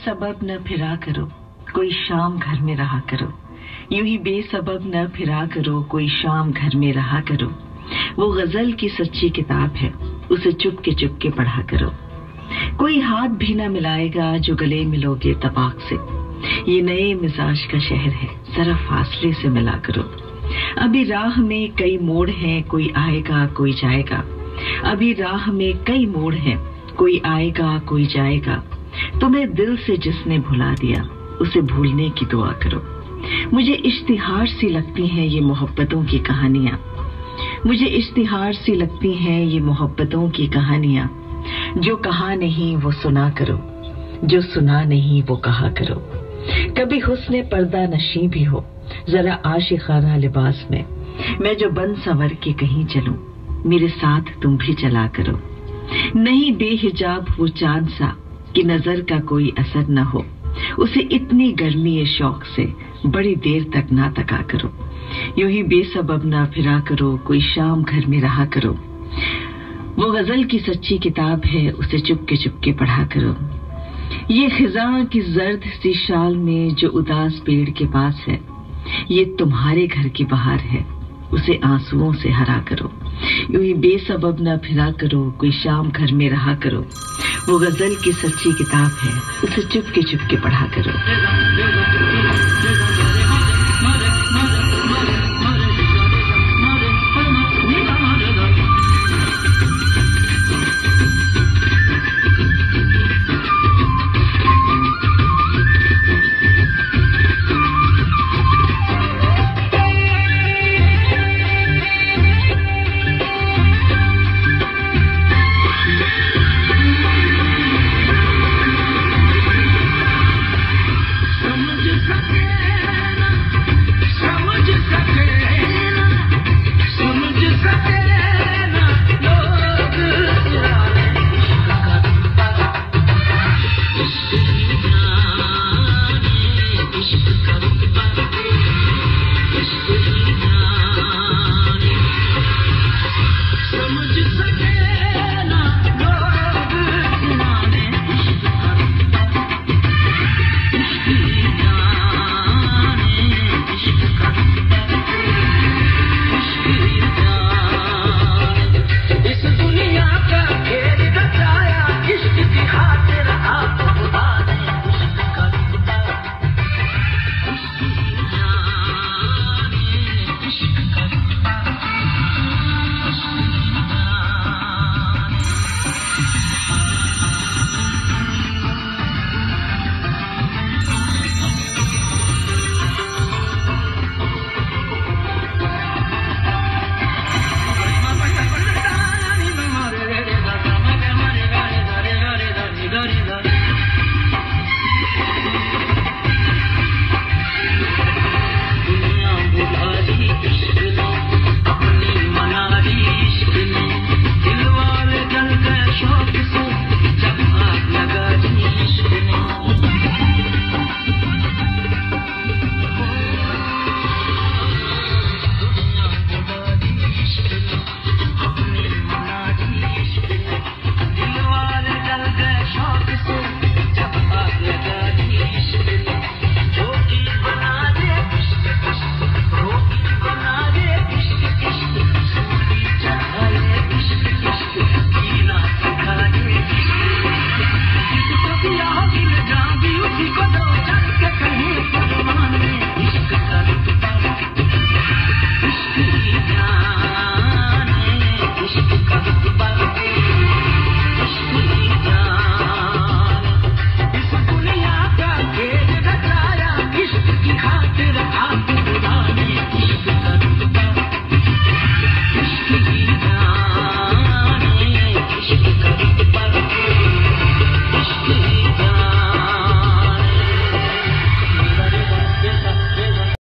बेसबब न फिरा करो, कोई शाम घर में रहा करो। यूँ ही बेसबब न फिरा करो, कोई शाम घर में रहा करो। वो गज़ल की सच्ची किताब है, उसे चुप के चुप के पढ़ा करो। कोई हाथ भी न मिलाएगा जो गले मिलोगे तपाक से। ये नए मिजाज का शहर है, जरा फासले से मिला करो। अभी राह में कई मोड़ हैं, कोई आएगा, कोई जाएगा। अभी राह में कई मोड़ हैं, कोई आएगा, कोई जाएगा। तुम्हें दिल से जिसने भुला दिया, उसे भूलने की दुआ करो। मुझे इश्तिहार सी लगती हैं ये मोहब्बतों की कहानियाँ। मुझे इश्तिहार सी लगती हैं ये मोहब्बतों की कहानियाँ। जो कहा नहीं, वो सुना करो। जो सुना नहीं, वो कहा करो। कभी हुस्न पर्दा नशी भी हो, जरा आशिखाना लिबास में। मैं जो बन संवर के कहीं चलूँ, मेरे साथ तुम भी चला करो। नहीं बेहिजाब वो चाँद सा कि नज़र का कोई असर न हो। उसे इतनी गर्मी शौक से, बड़ी देर तक ना तका करो। यूँ ही बेसबब ना फिरा करो, कोई शाम घर में रहा करो। वो गज़ल की सच्ची किताब है, उसे चुपके चुपके पढ़ा करो। ये खिजा की जर्द सी शाल में जो उदास पेड़ के पास है, ये तुम्हारे घर की बहार है, उसे आंसुओं से हरा करो। यूँ ही बेसबब न फिरा करो, कोई शाम घर में रहा करो। वो गज़ल की सच्ची किताब है। उसे चुपके चुपके पढ़ा करो।